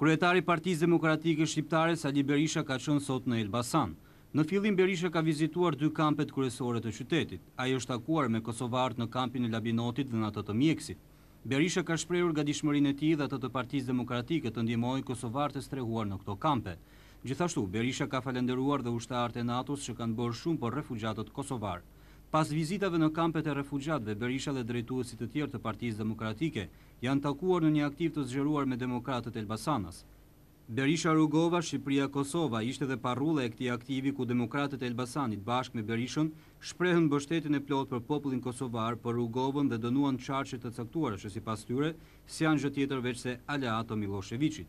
Kryetari i Partisë Demokratike Shqiptare, Sali Berisha ka qenë sot në Elbasan. Në fillim Berisha ka vizituar dy kampet kryesore të qytetit. Ai është takuar me kosovarët në kampin e Labinotit dhe në atë të Mjekësit. Berisha ka shprehur gatishmërinë e tij dhe atë të Partisë Demokratike të ndihmojë kosovarët e strehuar në këto kampe. Gjithashtu, Berisha ka falënderuar dhe ushtarët e NATO-s që kanë bërë shumë për refugjatët kosovarë. Pas vizitave në kampet e refugjatëve, Berisha dhe drejtues të tjerë të Partisë Demokratike janë takuar në një aktiv të zgjeruar me demokratët elbasanas. Berisha Rugova, Shqipëria Kosova ishte dhe parrulla e këtij aktivi ku demokratët e Elbasanit bashkë me Berishën shprehën mbështetjen e plotë për popullin kosovar për Rugovën dhe dënuan qarqe të caktuara që sipas tyre s'janë gjë tjetër veçse aleatë të Millosheviçit.